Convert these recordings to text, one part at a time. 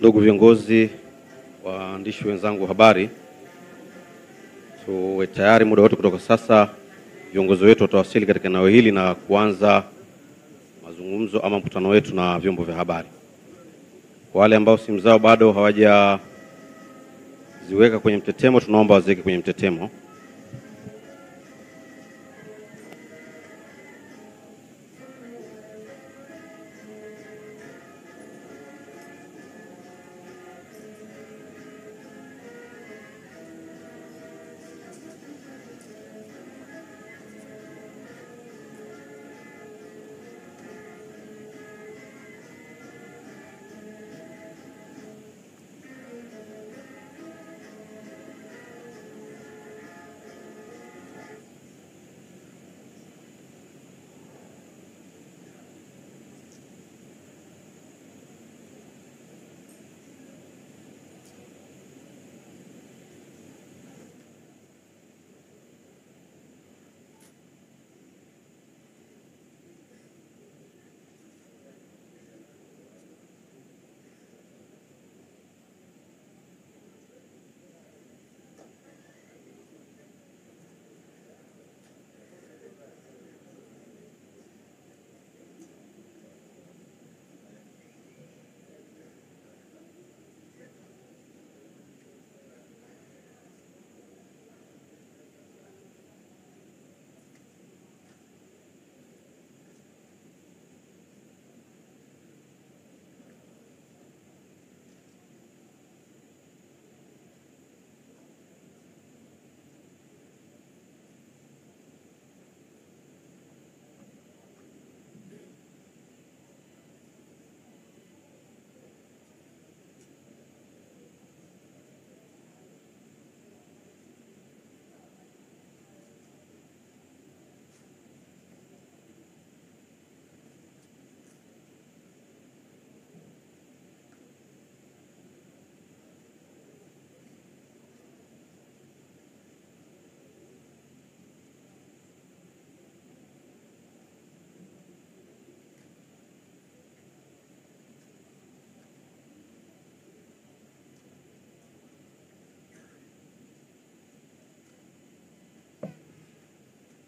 Ndugu viongozi, waandishi wenzangu wa habari, tuwe tayari muda wote kutoka sasa. Viongozi wetu watawasili katika eneo hili na kuanza mazungumzo ama mkutano wetu na vyombo vya habari. Kwa wale ambao simu zao bado hawajaziweka kwenye mtetemo, tunaomba waziweke kwenye mtetemo.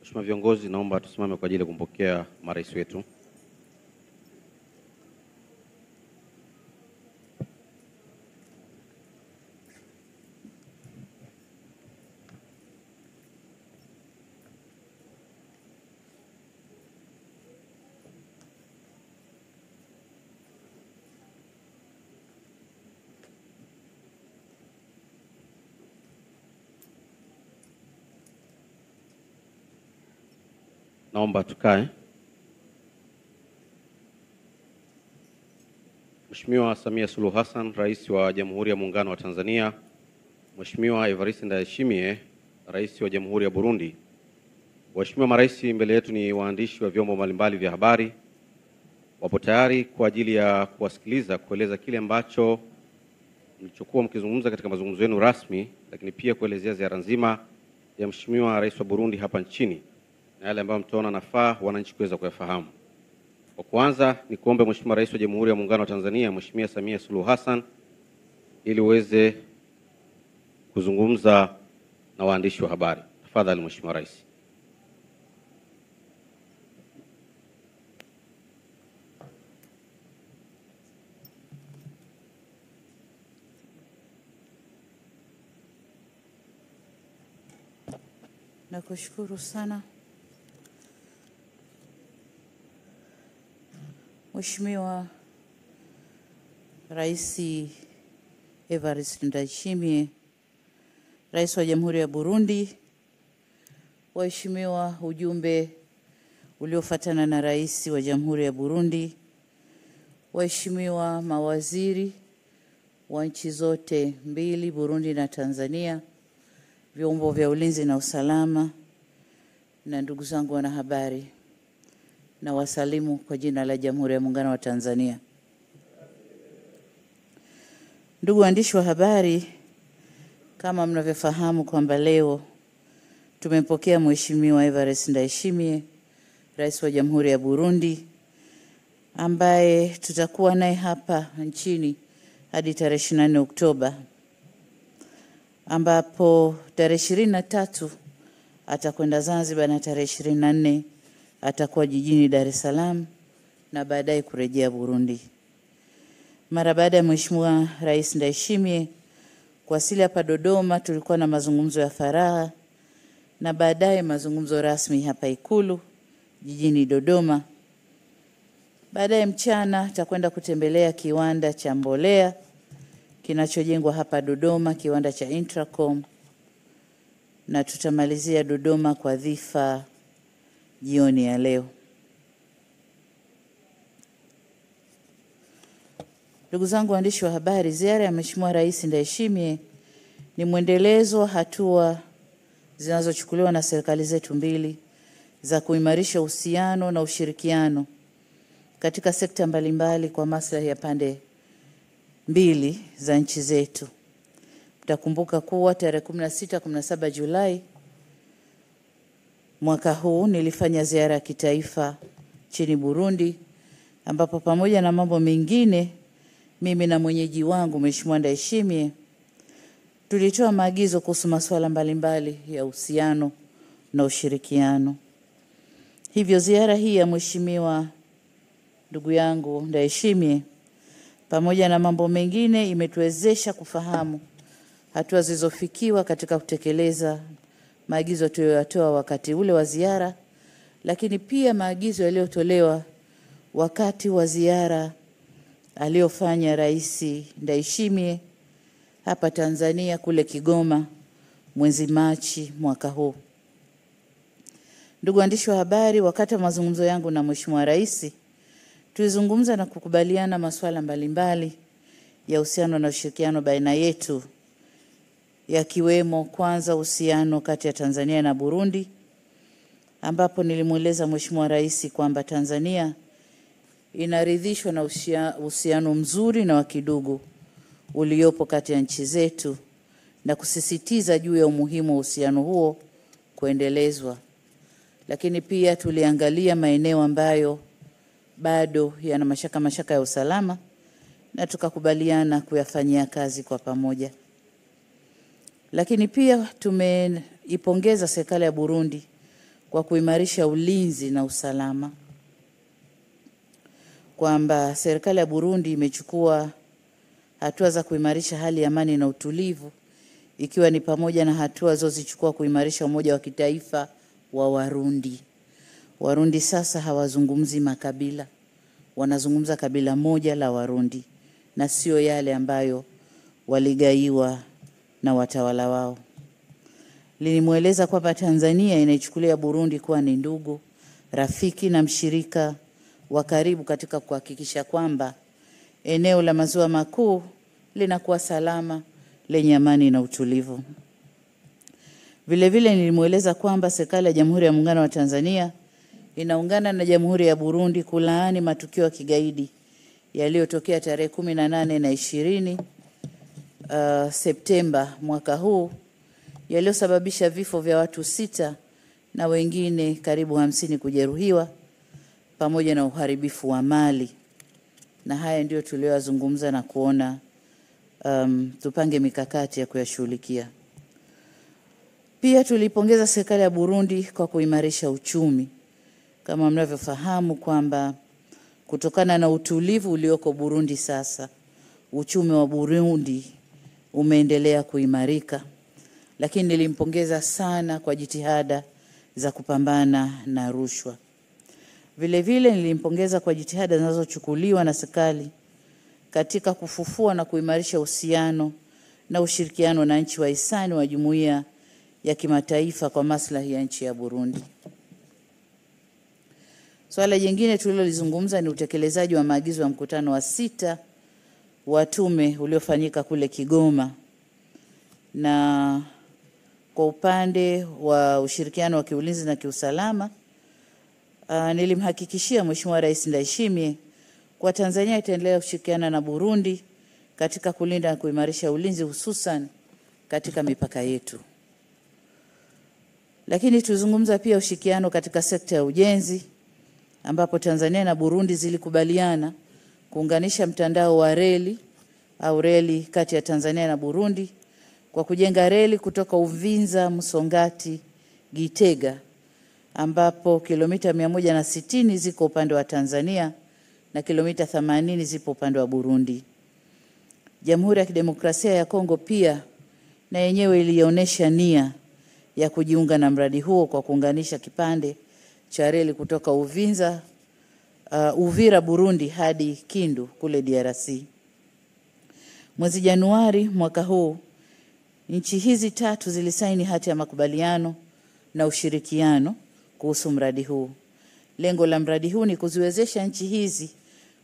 Mheshimiwa viongozi, naomba tusimame kwa ajili ya kumpokea marais wetu. Naomba tukae. Mheshimiwa Samia Suluhu Hassan, Rais wa Jamhuri ya Muungano wa Tanzania, Mheshimiwa Evariste Ndayishimiye, Rais wa Jamhuri ya Burundi, Waheshimiwa marais, mbele yetu ni waandishi wa vyombo mbalimbali vya habari, wapo tayari kwa ajili ya kuwasikiliza, kueleza kile ambacho mlichokuwa mkizungumza katika mazungumzo yenu rasmi, lakini pia kuelezea ziara nzima ya Mheshimiwa Rais wa Burundi hapa nchini na yale ambayo mtaona nafaa wananchi kuweza kuyafahamu. Kwa kwanza ni kuombe Mheshimiwa Rais wa Jamhuri ya Muungano wa Tanzania, Mheshimiwa Samia Suluhu Hassan, ili uweze kuzungumza na waandishi wa habari. Tafadhali Mheshimiwa Rais. Nakushukuru sana Mheshimiwa Rais Evariste Ndayishimiye, Rais wa Jamhuri ya Burundi, waheshimiwa ujumbe uliofuatana na Rais wa Jamhuri ya Burundi, waheshimiwa mawaziri wa nchi zote mbili, Burundi na Tanzania, vyombo vya ulinzi na usalama, na ndugu zangu wanahabari, na wasalimu kwa jina la Jamhuri ya Muungano wa Tanzania. Ndugu waandishi wa habari, kama mnavyofahamu kwamba leo tumempokea Mheshimiwa Evariste Ndayishimiye, Rais wa Jamhuri ya Burundi, ambaye tutakuwa naye hapa nchini hadi tarehe 24 Oktoba, ambapo tarehe ishirini na tatu atakwenda Zanzibar na tarehe ishirini na nne atakuwa jijini Dar es Salaam na baadaye kurejea Burundi. Mara baada ya Mheshimiwa Rais Ndayishimiye kuwasili hapa Dodoma, tulikuwa na mazungumzo ya faraha na baadaye mazungumzo rasmi hapa Ikulu jijini Dodoma. Baadaye mchana atakwenda kutembelea kiwanda cha mbolea kinachojengwa hapa Dodoma, kiwanda cha Intracom, na tutamalizia Dodoma kwa dhifa jioni ya leo. Ndugu zangu waandishi wa habari, ziara ya Mheshimiwa Rais Ndayishimiye ni mwendelezo wa hatua zinazochukuliwa na serikali zetu mbili za kuimarisha uhusiano na ushirikiano katika sekta mbalimbali kwa maslahi ya pande mbili za nchi zetu. Mtakumbuka kuwa tarehe 16, 17 Julai mwaka huu nilifanya ziara ya kitaifa chini Burundi, ambapo pamoja na mambo mengine mimi na mwenyeji wangu Mheshimiwa Ndayishimiye tulitoa maagizo kuhusu masuala mbalimbali ya uhusiano na ushirikiano. Hivyo ziara hii ya Mheshimiwa ndugu yangu Ndayishimiye pamoja na mambo mengine imetuwezesha kufahamu hatua zilizofikiwa katika kutekeleza maagizo tuliyoyatoa wakati ule wa ziara, lakini pia maagizo yaliyotolewa wakati wa ziara aliyofanya Rais Ndayishimiye hapa Tanzania kule Kigoma mwezi Machi mwaka huu. Ndugu waandishi wa habari, wakati wa mazungumzo yangu na Mheshimiwa Rais tulizungumza na kukubaliana masuala mbalimbali ya uhusiano na ushirikiano baina yetu yakiwemo kwanza uhusiano kati ya Tanzania na Burundi ambapo nilimweleza Mheshimiwa Rais kwamba Tanzania inaridhishwa na uhusiano mzuri na wa kidugu uliopo kati ya nchi zetu na kusisitiza juu ya umuhimu wa uhusiano huo kuendelezwa. Lakini pia tuliangalia maeneo ambayo bado yana mashaka mashaka ya usalama na tukakubaliana kuyafanyia kazi kwa pamoja. Lakini pia tumeipongeza serikali ya Burundi kwa kuimarisha ulinzi na usalama, kwamba serikali ya Burundi imechukua hatua za kuimarisha hali ya amani na utulivu, ikiwa ni pamoja na hatua zozichukua kuimarisha umoja wa kitaifa wa Warundi. Warundi sasa hawazungumzi makabila, wanazungumza kabila moja la Warundi na sio yale ambayo waligaiwa na watawala wao. Lilimweleza kwamba Tanzania inaichukulia Burundi kuwa ni ndugu, rafiki na mshirika wa karibu katika kuhakikisha kwamba eneo la maziwa makuu linakuwa salama, lenye amani na utulivu. Vilevile nilimweleza kwamba serikali ya Jamhuri ya Muungano wa Tanzania inaungana na Jamhuri ya Burundi kulaani matukio ya kigaidi yaliyotokea tarehe kumi na nane na ishirini uh, Septemba mwaka huu yaliyosababisha vifo vya watu sita na wengine karibu hamsini kujeruhiwa pamoja na uharibifu wa mali, na haya ndio tuliyoyazungumza na kuona um, tupange mikakati ya kuyashughulikia. Pia tulipongeza serikali ya Burundi kwa kuimarisha uchumi. Kama mnavyofahamu kwamba kutokana na utulivu ulioko Burundi sasa, uchumi wa Burundi umeendelea kuimarika, lakini nilimpongeza sana kwa jitihada za kupambana na rushwa. Vile vile nilimpongeza kwa jitihada zinazochukuliwa na serikali katika kufufua na kuimarisha uhusiano na ushirikiano na nchi wahisani wa jumuiya ya kimataifa kwa maslahi ya nchi ya Burundi. Swala jingine tulilolizungumza ni utekelezaji wa maagizo ya mkutano wa sita wa tume uliofanyika kule Kigoma, na kwa upande wa ushirikiano wa kiulinzi na kiusalama uh, nilimhakikishia Mheshimiwa Rais Ndayishimiye kwa Tanzania itaendelea kushirikiana na Burundi katika kulinda na kuimarisha ulinzi hususan katika mipaka yetu. Lakini tulizungumza pia ushirikiano katika sekta ya ujenzi ambapo Tanzania na Burundi zilikubaliana kuunganisha mtandao wa reli au reli kati ya Tanzania na Burundi kwa kujenga reli kutoka Uvinza, Msongati, Gitega ambapo kilomita mia moja na sitini ziko upande wa Tanzania na kilomita 80 zipo upande wa Burundi. Jamhuri ya Kidemokrasia ya Kongo pia na yenyewe ilionyesha nia ya kujiunga na mradi huo kwa kuunganisha kipande cha reli kutoka Uvinza, uh, Uvira Burundi hadi Kindu kule DRC. Mwezi Januari mwaka huu nchi hizi tatu zilisaini hati ya makubaliano na ushirikiano kuhusu mradi huu. Lengo la mradi huu ni kuziwezesha nchi hizi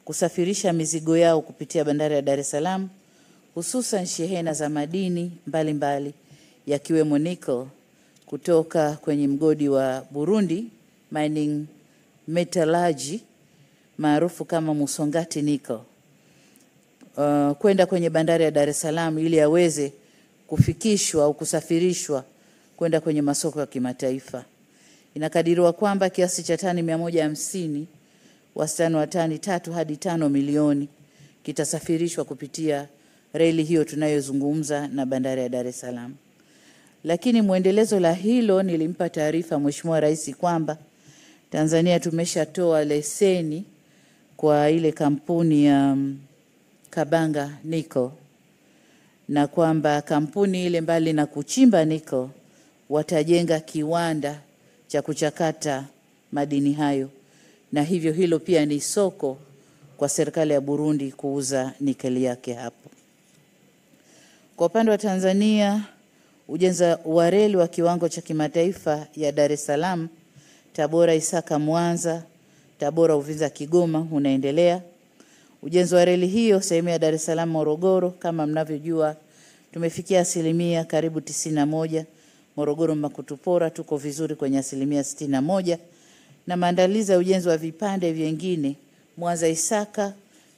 kusafirisha mizigo yao kupitia bandari ya Dar es Salaam, hususan shehena za madini mbalimbali yakiwemo nickel kutoka kwenye mgodi wa Burundi Mining Metallurgy maarufu kama Musongati nickel uh, kwenda kwenye bandari ya Dar es Salaam ili aweze kufikishwa au kusafirishwa kwenda kwenye masoko ya kimataifa. Inakadiriwa kwamba kiasi cha tani mia moja hamsini wastani wa tani tatu hadi tano milioni kitasafirishwa kupitia reli hiyo tunayozungumza na bandari ya Dar es Salaam. Lakini mwendelezo la hilo, nilimpa taarifa Mheshimiwa Rais kwamba Tanzania tumeshatoa leseni kwa ile kampuni ya um, Kabanga Nickel na kwamba kampuni ile mbali na kuchimba nickel watajenga kiwanda cha kuchakata madini hayo, na hivyo hilo pia ni soko kwa serikali ya Burundi kuuza nikeli yake hapo. Kwa upande wa Tanzania, ujenzi wa reli wa kiwango cha kimataifa ya Dar es Salaam, Tabora, Isaka, Mwanza, Tabora, Uvinza, Kigoma unaendelea. Ujenzi wa reli hiyo sehemu ya Dar es Salaam Morogoro, kama mnavyojua, tumefikia asilimia karibu tisini na moja. Morogoro Makutupora tuko vizuri kwenye asilimia sitini na moja, na maandalizi ya ujenzi wa vipande vingine Mwanza Isaka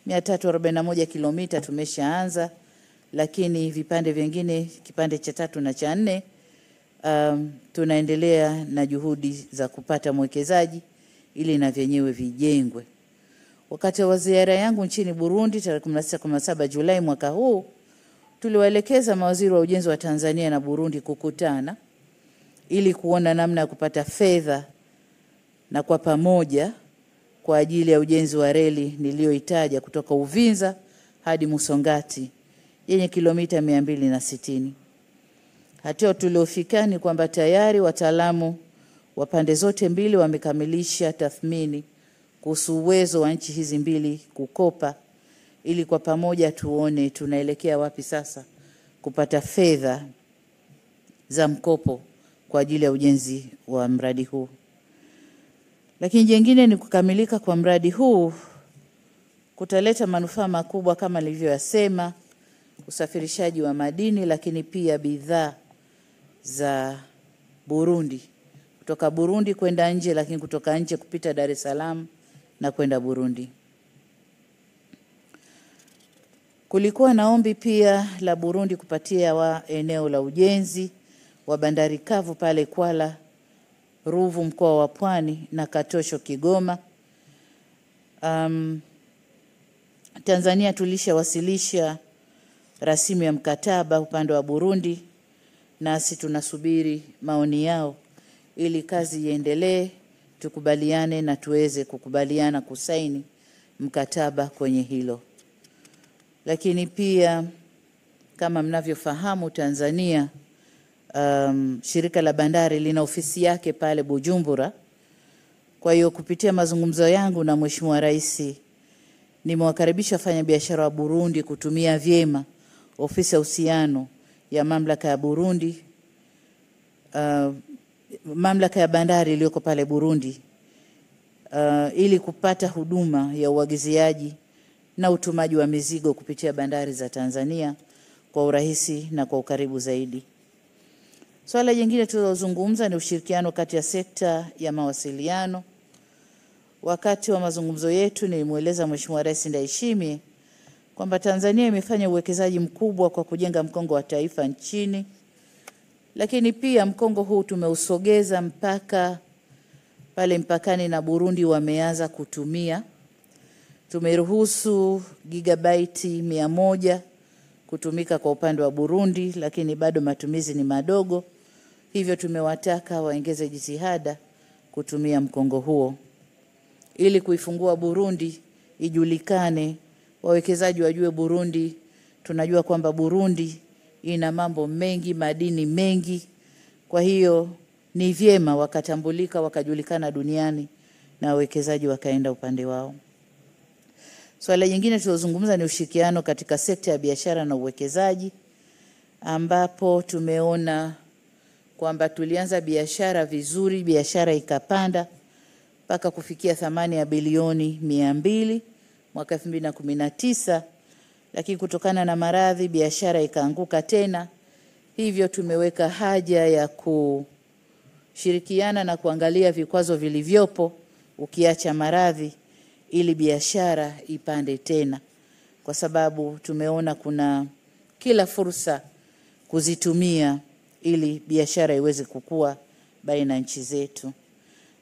341 kilomita tumeshaanza, lakini vipande vingine kipande cha tatu na cha nne um, tunaendelea na juhudi za kupata mwekezaji ili na vyenyewe vijengwe. Wakati wa ziara yangu nchini Burundi tarehe 16 17 Julai mwaka huu, tuliwaelekeza mawaziri wa ujenzi wa Tanzania na Burundi kukutana ili kuona namna ya kupata fedha na kwa pamoja kwa ajili ya ujenzi wa reli niliyoitaja kutoka Uvinza hadi Musongati yenye kilomita mia mbili na sitini. Hatua ni kwamba tayari wataalamu wa pande zote mbili wamekamilisha tathmini kuhusu uwezo wa nchi hizi mbili kukopa ili kwa pamoja tuone tunaelekea wapi sasa kupata fedha za mkopo kwa ajili ya ujenzi wa mradi huu. Lakini jengine ni kukamilika kwa mradi huu kutaleta manufaa makubwa kama nilivyoyasema, usafirishaji wa madini, lakini pia bidhaa za Burundi kutoka Burundi kwenda nje, lakini kutoka nje kupita Dar es Salaam na kwenda Burundi. Kulikuwa na ombi pia la Burundi kupatia wa eneo la ujenzi wa bandari kavu pale Kwala, Ruvu mkoa wa Pwani na Katosho Kigoma. Um, Tanzania tulishawasilisha rasimu ya mkataba upande wa Burundi, nasi tunasubiri maoni yao ili kazi iendelee, tukubaliane na tuweze kukubaliana kusaini mkataba kwenye hilo. Lakini pia kama mnavyofahamu, Tanzania um, shirika la bandari lina ofisi yake pale Bujumbura. Kwa hiyo kupitia mazungumzo yangu na Mheshimiwa Rais nimewakaribisha wafanyabiashara wa Burundi kutumia vyema ofisi ya uhusiano ya mamlaka ya Burundi uh, mamlaka ya bandari iliyoko pale Burundi uh, ili kupata huduma ya uagiziaji na utumaji wa mizigo kupitia bandari za Tanzania kwa urahisi na kwa ukaribu zaidi. Swala jingine tulilozungumza ni ushirikiano kati ya sekta ya mawasiliano. Wakati wa mazungumzo yetu nilimweleza Mheshimiwa Rais Ndayishimiye kwamba Tanzania imefanya uwekezaji mkubwa kwa kujenga mkongo wa taifa nchini, lakini pia mkongo huu tumeusogeza mpaka pale mpakani na Burundi wameanza kutumia. Tumeruhusu gigabaiti mia moja kutumika kwa upande wa Burundi, lakini bado matumizi ni madogo, hivyo tumewataka waongeze jitihada kutumia mkongo huo ili kuifungua Burundi ijulikane, wawekezaji wajue Burundi. Tunajua kwamba Burundi ina mambo mengi, madini mengi. Kwa hiyo ni vyema wakatambulika, wakajulikana duniani na wawekezaji wakaenda upande wao. Swala jingine tulilozungumza ni ushirikiano katika sekta ya biashara na uwekezaji, ambapo tumeona kwamba tulianza biashara vizuri, biashara ikapanda mpaka kufikia thamani ya bilioni mia mbili mwaka 2019 lakini kutokana na maradhi biashara ikaanguka tena. Hivyo tumeweka haja ya kushirikiana na kuangalia vikwazo vilivyopo, ukiacha maradhi, ili biashara ipande tena, kwa sababu tumeona kuna kila fursa kuzitumia ili biashara iweze kukua baina ya nchi zetu.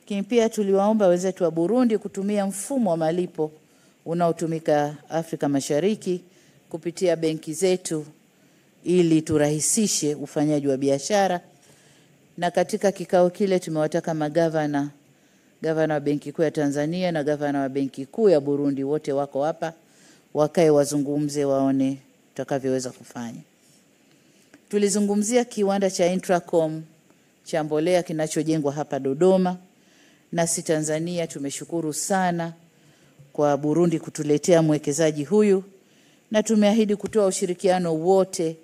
Lakini pia tuliwaomba wenzetu wa Burundi kutumia mfumo wa malipo unaotumika Afrika Mashariki kupitia benki zetu ili turahisishe ufanyaji wa biashara. Na katika kikao kile tumewataka magavana, gavana wa Benki Kuu ya Tanzania na gavana wa Benki Kuu ya Burundi, wote wako hapa, wakae wazungumze, waone tutakavyoweza kufanya. Tulizungumzia kiwanda cha Intracom cha mbolea kinachojengwa hapa Dodoma. Nasi Tanzania tumeshukuru sana kwa Burundi kutuletea mwekezaji huyu, na tumeahidi kutoa ushirikiano wote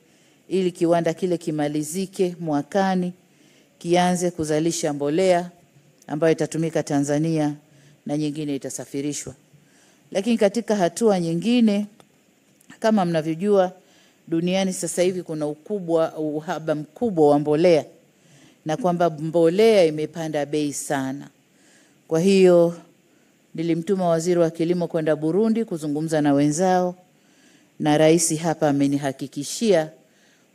ili kiwanda kile kimalizike mwakani, kianze kuzalisha mbolea ambayo itatumika Tanzania na nyingine itasafirishwa. Lakini katika hatua nyingine, kama mnavyojua, duniani sasa hivi kuna ukubwa uhaba mkubwa wa mbolea na kwamba mbolea imepanda bei sana. Kwa hiyo nilimtuma waziri wa kilimo kwenda Burundi kuzungumza na wenzao, na rais hapa amenihakikishia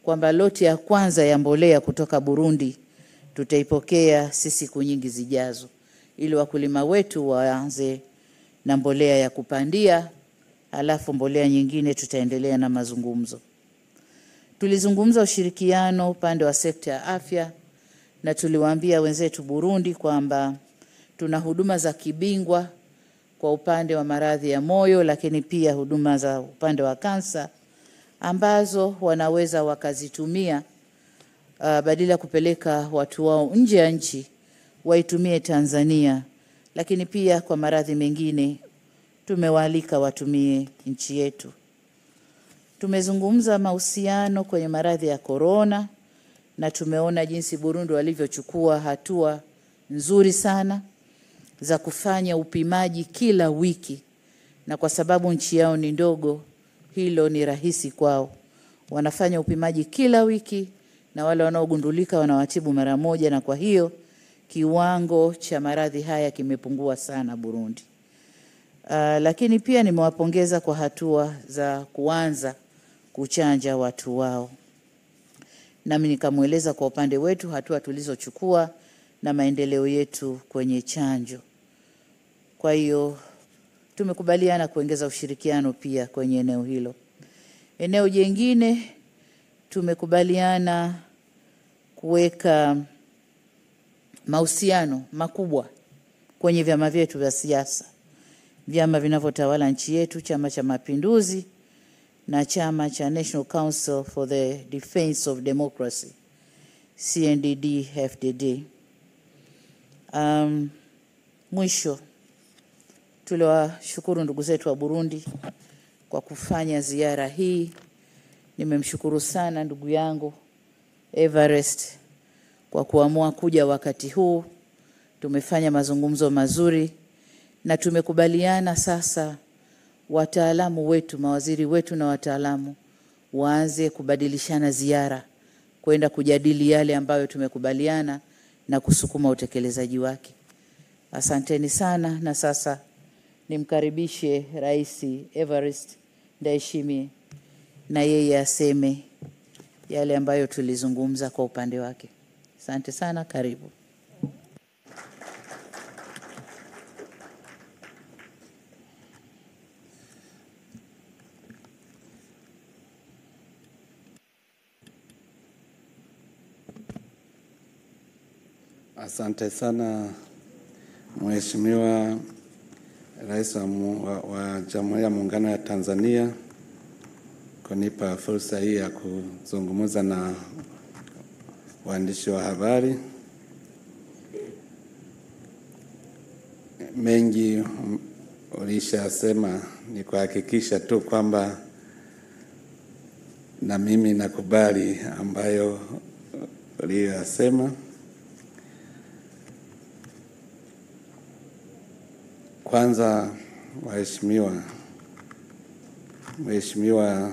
kwamba loti ya kwanza ya mbolea kutoka Burundi tutaipokea si siku nyingi zijazo, ili wakulima wetu waanze na mbolea ya kupandia, halafu mbolea nyingine tutaendelea na mazungumzo. Tulizungumza ushirikiano upande wa sekta ya afya na tuliwaambia wenzetu Burundi kwamba tuna huduma za kibingwa kwa upande wa maradhi ya moyo, lakini pia huduma za upande wa kansa ambazo wanaweza wakazitumia uh, badala ya kupeleka watu wao nje ya nchi waitumie Tanzania, lakini pia kwa maradhi mengine tumewaalika watumie nchi yetu. Tumezungumza mahusiano kwenye maradhi ya korona na tumeona jinsi Burundi walivyochukua hatua nzuri sana za kufanya upimaji kila wiki, na kwa sababu nchi yao ni ndogo, hilo ni rahisi kwao. Wanafanya upimaji kila wiki na wale wanaogundulika wanawatibu mara moja, na kwa hiyo kiwango cha maradhi haya kimepungua sana Burundi. Uh, lakini pia nimewapongeza kwa hatua za kuanza kuchanja watu wao nami nikamweleza kwa upande wetu hatua tulizochukua na maendeleo yetu kwenye chanjo. Kwa hiyo tumekubaliana kuongeza ushirikiano pia kwenye eneo hilo. Eneo jingine tumekubaliana kuweka mahusiano makubwa kwenye vyama vyetu vya siasa, vyama vinavyotawala nchi yetu, Chama cha Mapinduzi na chama cha National Council for the Defense of Democracy CNDD FDD. Um, mwisho tuliwashukuru ndugu zetu wa Burundi kwa kufanya ziara hii. Nimemshukuru sana ndugu yangu Everest kwa kuamua kuja wakati huu. Tumefanya mazungumzo mazuri na tumekubaliana sasa wataalamu wetu, mawaziri wetu na wataalamu waanze kubadilishana ziara kwenda kujadili yale ambayo tumekubaliana na kusukuma utekelezaji wake. Asanteni sana, na sasa Nimkaribishe Rais Evarist ndaeshimi na yeye aseme yale ambayo tulizungumza kwa upande wake. Asante sana, karibu. Asante sana Mheshimiwa Rais wa, wa, wa Jamhuri ya Muungano ya Tanzania kunipa fursa hii ya kuzungumza na waandishi wa habari. Mengi ulishasema, ni kuhakikisha tu kwamba na mimi nakubali ambayo uliyoyasema. Kwanza, waheshimiwa, Mheshimiwa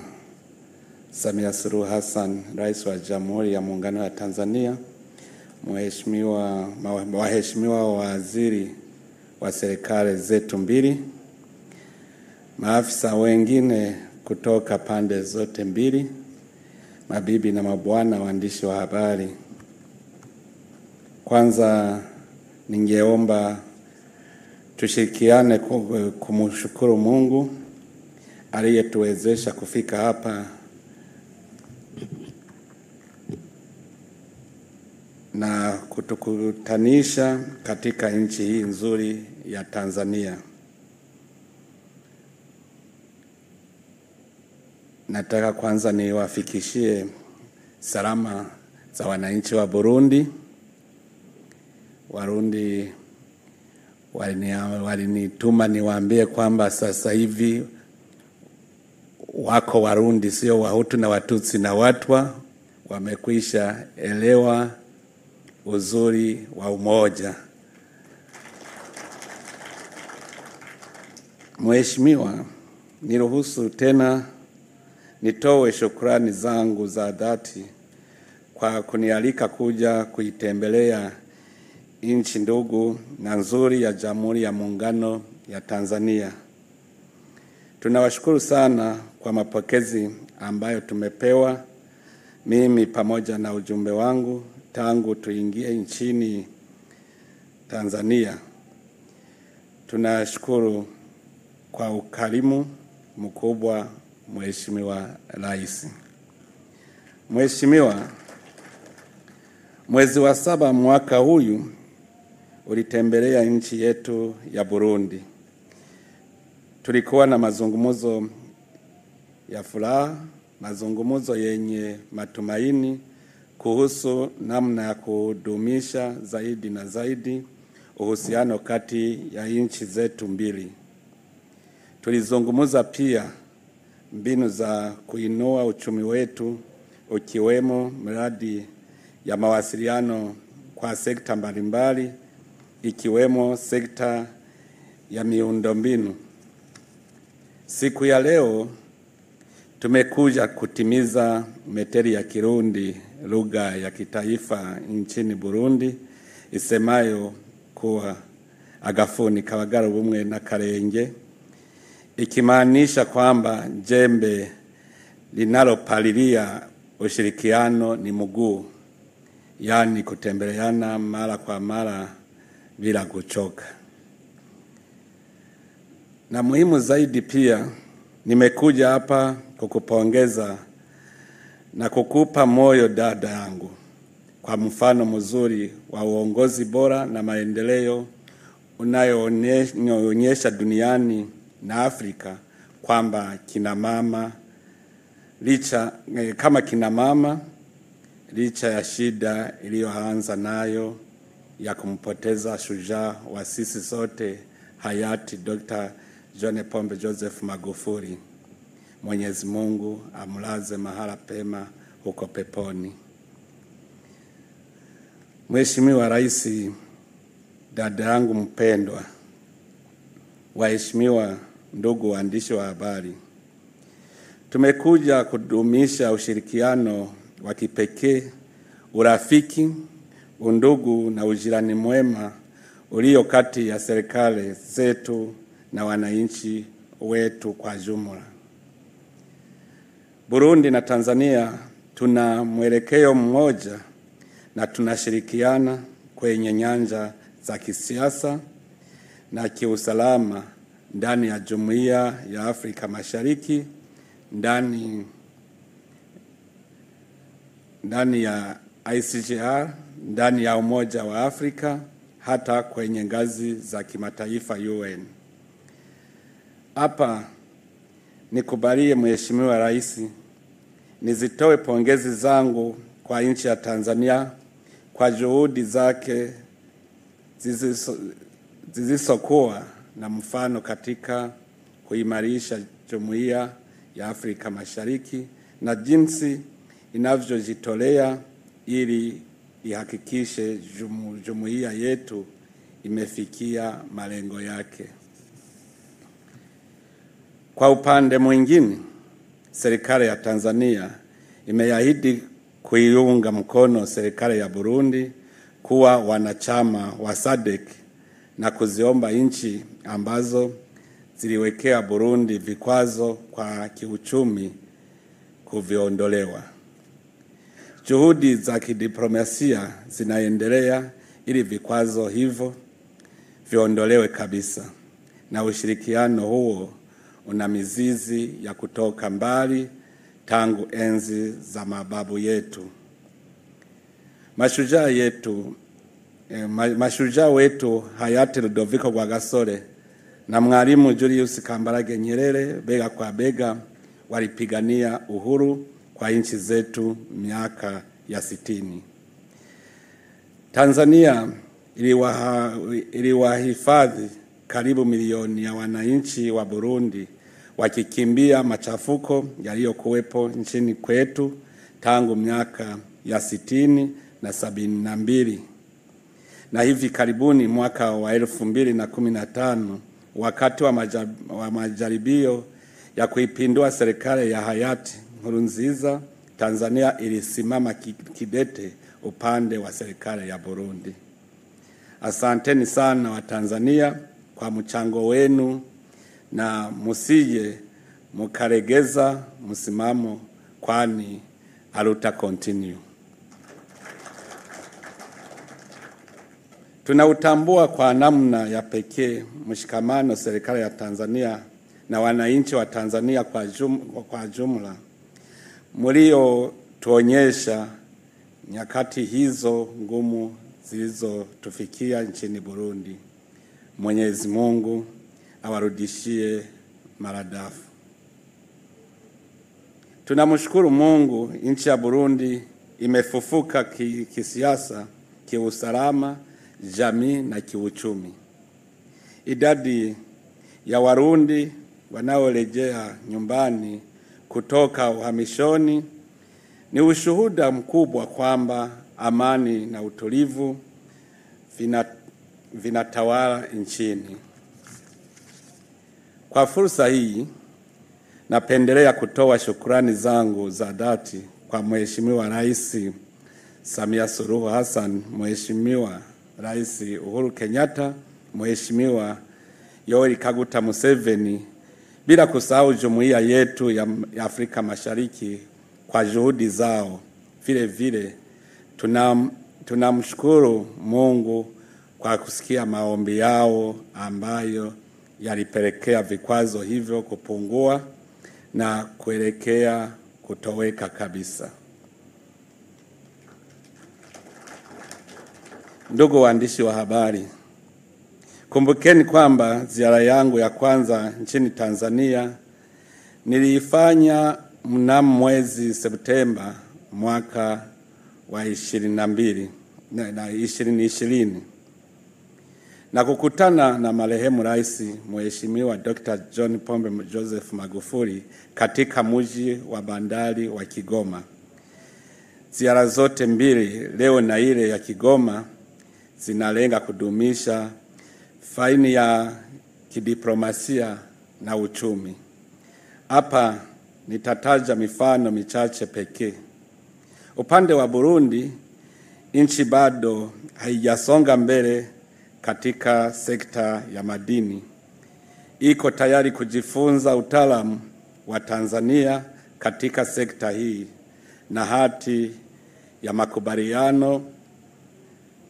Samia Suluhu Hassan, Rais wa Jamhuri ya Muungano wa Tanzania, Mheshimiwa, waheshimiwa waziri wa serikali zetu mbili, maafisa wengine kutoka pande zote mbili, mabibi na mabwana waandishi wa habari. Kwanza ningeomba tushirikiane kumshukuru Mungu aliyetuwezesha kufika hapa na kutukutanisha katika nchi hii nzuri ya Tanzania. Nataka kwanza niwafikishie salama za wananchi wa Burundi. Warundi walinituma niwaambie kwamba sasa hivi wako Warundi, sio Wahutu na Watutsi na Watwa, wamekwisha elewa uzuri wa umoja. Mheshimiwa, niruhusu tena nitoe shukrani zangu za dhati kwa kunialika kuja kuitembelea nchi ndugu na nzuri ya Jamhuri ya Muungano ya Tanzania. Tunawashukuru sana kwa mapokezi ambayo tumepewa mimi pamoja na ujumbe wangu tangu tuingie nchini Tanzania. Tunashukuru kwa ukarimu mkubwa Mheshimiwa Rais. Mheshimiwa, mwezi wa saba mwaka huyu ulitembelea nchi yetu ya Burundi. Tulikuwa na mazungumzo ya furaha, mazungumzo yenye matumaini kuhusu namna ya kudumisha zaidi na zaidi uhusiano kati ya nchi zetu mbili. Tulizungumza pia mbinu za kuinua uchumi wetu ukiwemo miradi ya mawasiliano kwa sekta mbalimbali ikiwemo sekta ya miundombinu. Siku ya leo tumekuja kutimiza meteri ya Kirundi, lugha ya kitaifa nchini Burundi, isemayo kuwa agafuni kawagara ubumwe na karenge, ikimaanisha kwamba jembe linalopalilia ushirikiano ni mguu, yaani kutembeleana mara kwa mara bila kuchoka. Na muhimu zaidi pia, nimekuja hapa kukupongeza na kukupa moyo dada yangu kwa mfano mzuri wa uongozi bora na maendeleo unayoonyesha duniani na Afrika kwamba kina mama licha eh, kama kina mama licha ya shida iliyoanza nayo ya kumpoteza shujaa wa sisi sote hayati Dr. John Pombe Joseph Magufuli. Mwenyezi Mungu amlaze mahala pema huko peponi. Mheshimiwa Rais, dada yangu mpendwa, waheshimiwa ndugu waandishi wa habari, tumekuja kudumisha ushirikiano wa kipekee, urafiki, undugu na ujirani mwema ulio kati ya serikali zetu na wananchi wetu kwa jumla. Burundi na Tanzania tuna mwelekeo mmoja na tunashirikiana kwenye nyanja za kisiasa na kiusalama ndani ya Jumuiya ya Afrika Mashariki, ndani ndani ya ICGR ndani ya Umoja wa Afrika hata kwenye ngazi za kimataifa UN. Hapa nikubalie Mheshimiwa Rais, nizitoe pongezi zangu kwa nchi ya Tanzania kwa juhudi zake zisizo- zisizokuwa na mfano katika kuimarisha Jumuiya ya Afrika Mashariki na jinsi inavyojitolea ili ihakikishe jumu, jumuiya yetu imefikia malengo yake. Kwa upande mwingine, serikali ya Tanzania imeahidi kuiunga mkono serikali ya Burundi kuwa wanachama wa SADC na kuziomba nchi ambazo ziliwekea Burundi vikwazo kwa kiuchumi kuviondolewa. Juhudi za kidiplomasia zinaendelea ili vikwazo hivyo viondolewe kabisa, na ushirikiano huo una mizizi ya kutoka mbali tangu enzi za mababu yetu. Mashujaa yetu eh, ma- mashujaa wetu hayati Ludovico Rwagasore na Mwalimu Julius Kambarage Nyerere bega kwa bega walipigania uhuru kwa nchi zetu miaka ya sitini. Tanzania iliwahifadhi karibu milioni ya wananchi wa Burundi wakikimbia machafuko yaliyokuwepo nchini kwetu tangu miaka ya sitini na sabini na mbili na hivi karibuni mwaka wa elfu mbili na kumi na tano wakati wa majaribio ya kuipindua serikali ya hayati Nkurunziza, Tanzania ilisimama kidete upande wa serikali ya Burundi. Asanteni sana Watanzania kwa mchango wenu na musije mukaregeza msimamo, kwani aluta continue. Tunautambua kwa namna ya pekee mshikamano serikali ya Tanzania na wananchi wa Tanzania kwa, jum, kwa jumla mliotuonyesha nyakati hizo ngumu zilizotufikia nchini Burundi. Mwenyezi Mungu awarudishie maradafu. Tunamshukuru Mungu, nchi ya Burundi imefufuka ki, kisiasa, kiusalama, jamii na kiuchumi. Idadi ya Warundi wanaorejea nyumbani kutoka uhamishoni ni ushuhuda mkubwa kwamba amani na utulivu vina, vinatawala nchini. Kwa fursa hii napendelea kutoa shukrani zangu za dhati kwa Mheshimiwa Rais Samia Suluhu Hassan, Mheshimiwa Rais Uhuru Kenyatta, Mheshimiwa Yoweri Kaguta Museveni, bila kusahau jumuiya yetu ya Afrika Mashariki kwa juhudi zao. Vile vile tunam tunamshukuru Mungu kwa kusikia maombi yao ambayo yalipelekea vikwazo hivyo kupungua na kuelekea kutoweka kabisa. Ndugu waandishi wa habari, kumbukeni kwamba ziara yangu ya kwanza nchini Tanzania niliifanya mnamo mwezi Septemba mwaka wa ishirini na mbili na ishirini ishirini na kukutana na marehemu Rais Mheshimiwa Dr. John Pombe Joseph Magufuli katika mji wa bandari wa Kigoma. Ziara zote mbili, leo na ile ya Kigoma, zinalenga kudumisha faini ya kidiplomasia na uchumi. Hapa nitataja mifano michache pekee. Upande wa Burundi, nchi bado haijasonga mbele katika sekta ya madini. Iko tayari kujifunza utaalamu wa Tanzania katika sekta hii na hati ya makubaliano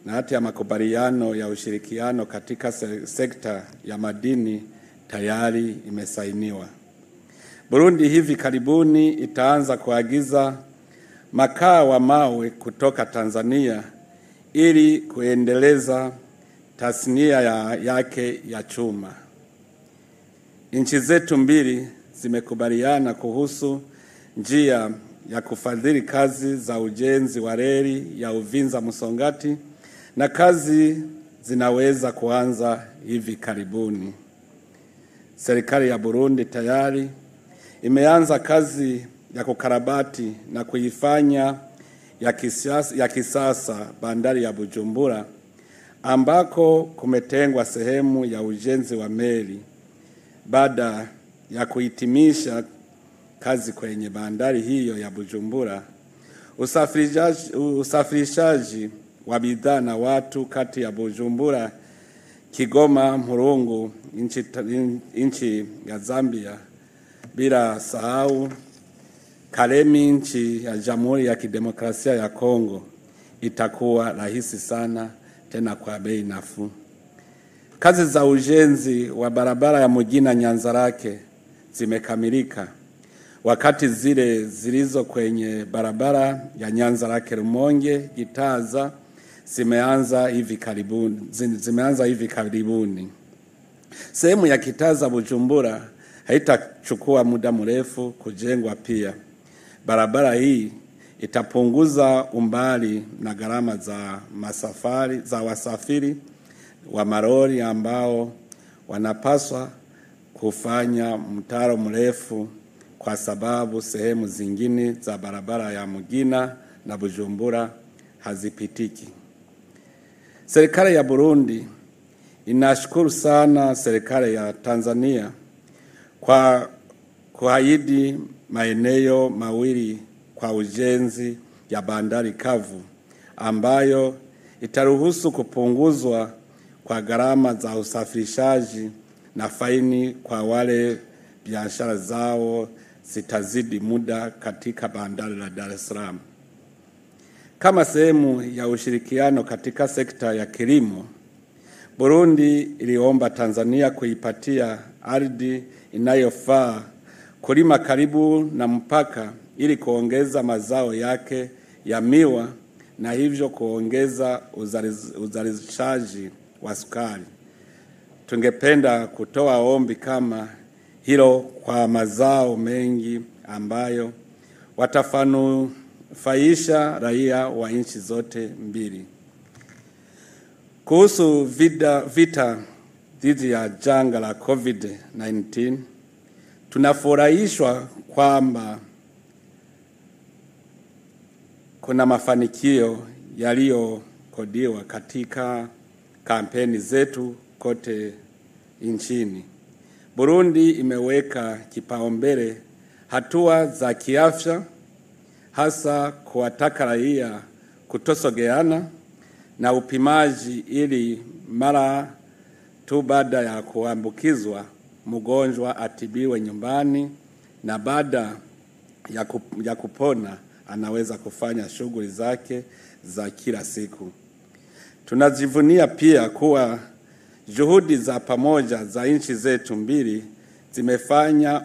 na hati ya makubaliano ya ushirikiano katika se- sekta ya madini tayari imesainiwa. Burundi hivi karibuni itaanza kuagiza makaa wa mawe kutoka Tanzania ili kuendeleza tasnia ya, yake ya chuma. Nchi zetu mbili zimekubaliana kuhusu njia ya kufadhili kazi za ujenzi wa reli ya Uvinza Msongati na kazi zinaweza kuanza hivi karibuni. Serikali ya Burundi tayari imeanza kazi ya kukarabati na kuifanya ya kisasa, ya kisasa bandari ya Bujumbura ambako kumetengwa sehemu ya ujenzi wa meli. Baada ya kuhitimisha kazi kwenye bandari hiyo ya Bujumbura, usafirishaji, usafirishaji wa bidhaa na watu kati ya Bujumbura, Kigoma, Murungu, nchi, ya Zambia, bila sahau Kalemi, nchi ya Jamhuri ya Kidemokrasia ya Kongo, itakuwa rahisi sana tena kwa bei nafuu. Kazi za ujenzi wa barabara ya Mugina Nyanzarake zimekamilika, wakati zile zilizo kwenye barabara ya Nyanzarake Rumonge Gitaza zimeanza hivi karibuni, zimeanza hivi karibuni. Sehemu ya Kitaza Bujumbura haitachukua muda mrefu kujengwa pia. Barabara hii itapunguza umbali na gharama za masafari za wasafiri wa marori ambao wanapaswa kufanya mtaro mrefu kwa sababu sehemu zingine za barabara ya Mugina na Bujumbura hazipitiki. Serikali ya Burundi inashukuru sana serikali ya Tanzania kwa kuahidi maeneo mawili kwa ujenzi ya bandari kavu ambayo itaruhusu kupunguzwa kwa gharama za usafirishaji na faini kwa wale biashara zao zitazidi muda katika bandari la Dar es Salaam. Kama sehemu ya ushirikiano katika sekta ya kilimo, Burundi iliomba Tanzania kuipatia ardhi inayofaa kulima karibu na mpaka ili kuongeza mazao yake ya miwa na hivyo kuongeza uzalishaji wa sukari. Tungependa kutoa ombi kama hilo kwa mazao mengi ambayo watafanufaisha raia wa nchi zote mbili. Kuhusu vita, vita dhidi ya janga la COVID-19 tunafurahishwa kwamba kuna mafanikio yaliyokodiwa katika kampeni zetu kote nchini. Burundi imeweka kipaumbele hatua za kiafya, hasa kuwataka raia kutosogeana na upimaji, ili mara tu baada ya kuambukizwa mgonjwa atibiwe nyumbani na baada ya kupona anaweza kufanya shughuli zake za kila siku. Tunajivunia pia kuwa juhudi za pamoja za nchi zetu mbili zimefanya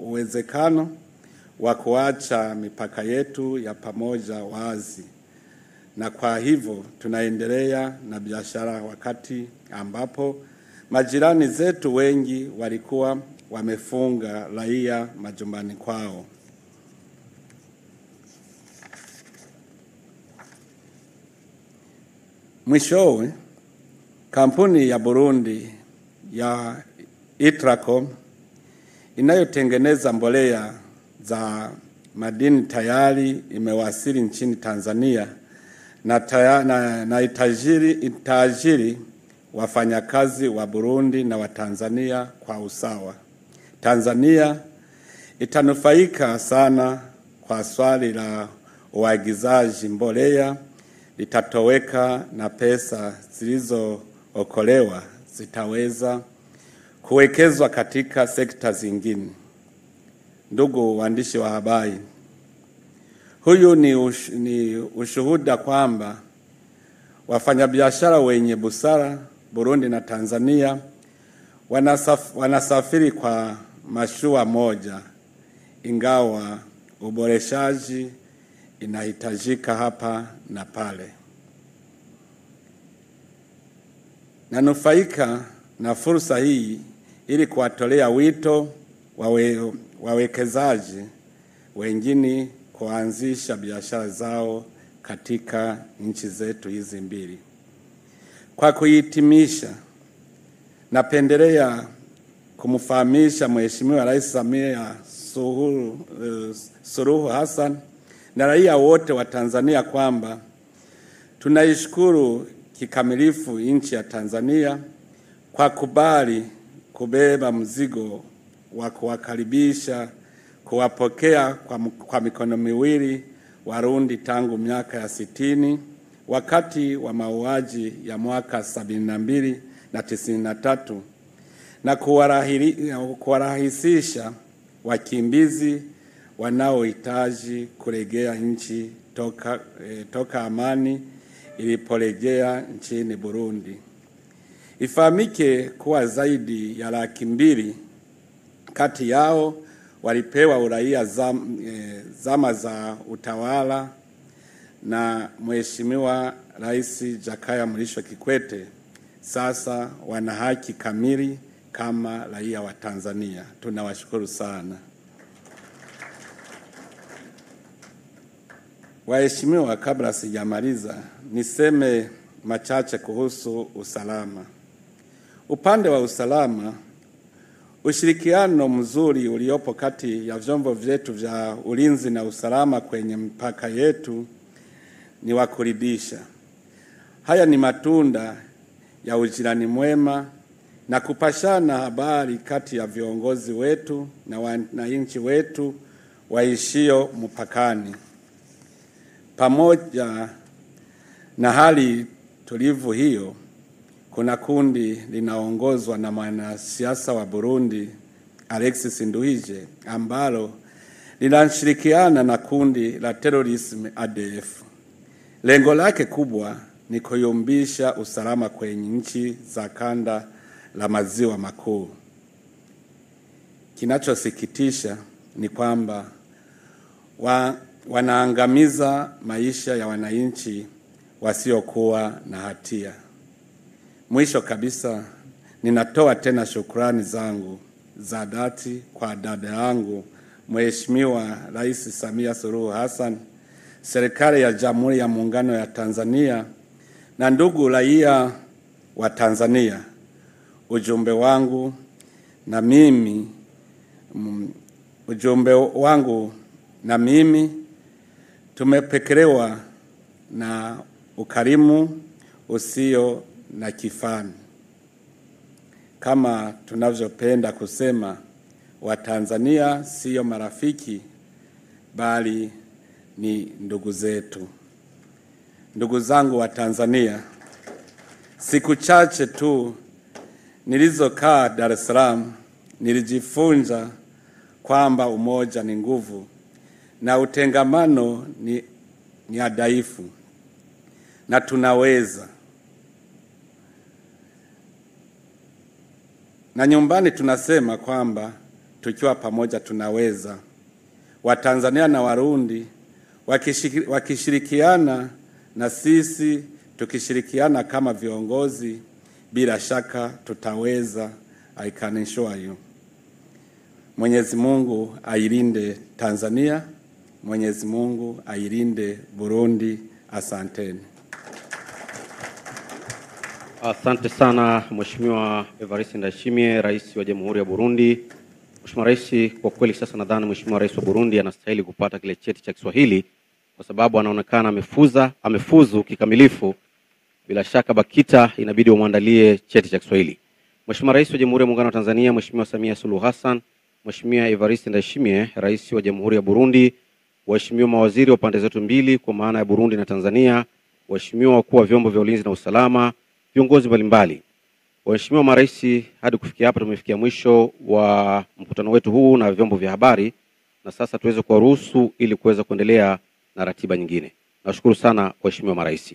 uwezekano, wa kuacha mipaka yetu ya pamoja wazi, na kwa hivyo tunaendelea na biashara wakati ambapo majirani zetu wengi walikuwa wamefunga raia majumbani kwao. Mwishowe, kampuni ya Burundi ya Itracom inayotengeneza mbolea za madini tayari imewasili nchini Tanzania na, taya, na, na itajiri, itajiri wafanyakazi wa Burundi na Watanzania kwa usawa. Tanzania itanufaika sana kwa swali la uagizaji mbolea litatoweka na pesa zilizookolewa zitaweza kuwekezwa katika sekta zingine. Ndugu waandishi wa habari, huyu ni, ush, ni ushuhuda kwamba wafanyabiashara wenye busara Burundi na Tanzania wanasaf, wanasafiri kwa mashua moja, ingawa uboreshaji inahitajika hapa na pale. Nanufaika na fursa hii ili kuwatolea wito wawe, wawekezaji wengine kuanzisha biashara zao katika nchi zetu hizi mbili. Kwa kuhitimisha, napendelea kumfahamisha Mheshimiwa Rais Samia Suluhu, uh, Suluhu Hassan na raia wote wa Tanzania kwamba tunaishukuru kikamilifu nchi ya Tanzania kwa kubali kubeba mzigo wa kuwakaribisha kuwapokea kwa, kwa mikono miwili Warundi tangu miaka ya sitini wakati wa mauaji ya mwaka sabini na mbili na kuwarahisisha wakimbizi wanaohitaji kurejea nchi toka, eh, toka amani iliporejea nchini Burundi. Ifahamike kuwa zaidi ya laki mbili kati yao walipewa uraia zam, e, zama za utawala na Mheshimiwa Rais Jakaya Mrisho Kikwete. Sasa wana haki kamili kama raia wa Tanzania. Tunawashukuru sana. Waheshimiwa, kabla sijamaliza, niseme machache kuhusu usalama. Upande wa usalama, ushirikiano mzuri uliopo kati ya vyombo vyetu vya ulinzi na usalama kwenye mpaka yetu ni wa kuridhisha. Haya ni matunda ya ujirani mwema na kupashana habari kati ya viongozi wetu na wananchi wetu waishio mpakani. Pamoja na hali tulivu hiyo, kuna kundi linaongozwa na mwanasiasa wa Burundi Alexis Nduhije ambalo linashirikiana na kundi la terrorism ADF. Lengo lake kubwa ni kuyumbisha usalama kwenye nchi za kanda la maziwa makuu. Kinachosikitisha ni kwamba wa, wanaangamiza maisha ya wananchi wasiokuwa na hatia. Mwisho kabisa, ninatoa tena shukrani zangu za dhati kwa dada yangu Mheshimiwa Rais Samia Suluhu Hassan, serikali ya Jamhuri ya Muungano ya Tanzania na ndugu raia wa Tanzania. Ujumbe wangu na mimi mm, ujumbe wangu na mimi tumepekelewa na ukarimu usio na kifani. Kama tunavyopenda kusema, Watanzania siyo marafiki bali ni ndugu zetu. Ndugu zangu wa Tanzania, siku chache tu nilizokaa Dar es Salaam nilijifunza kwamba umoja ni nguvu na utengamano ni, ni adhaifu na tunaweza. Na nyumbani tunasema kwamba tukiwa pamoja tunaweza. Watanzania na Warundi wakishirikiana na sisi tukishirikiana kama viongozi, bila shaka tutaweza. I can assure you. Mwenyezi Mungu ailinde Tanzania, Mwenyezi Mungu ailinde Burundi. Asanteni. Asante sana Mheshimiwa Evariste Ndayishimiye, Rais wa Jamhuri ya Burundi. Mheshimiwa Rais, kwa kweli sasa nadhani Mheshimiwa Rais wa Burundi anastahili kupata kile cheti cha Kiswahili kwa sababu anaonekana amefuza, amefuzu kikamilifu. Bila shaka BAKITA inabidi wamwandalie cheti cha Kiswahili. Mheshimiwa Rais wa Jamhuri ya Muungano wa Tanzania, Mheshimiwa Samia Suluhu Hassan, Mheshimiwa Evariste Ndayishimiye, Rais wa Jamhuri ya Burundi, waheshimiwa mawaziri wa pande zetu mbili kwa maana ya Burundi na Tanzania, waheshimiwa wakuu wa vyombo vya ulinzi na usalama, viongozi mbalimbali, waheshimiwa marais, hadi kufikia hapa tumefikia mwisho wa mkutano wetu huu na vyombo vya habari, na sasa tuweze kuwaruhusu ili kuweza kuendelea na ratiba nyingine. Nashukuru sana waheshimiwa marais.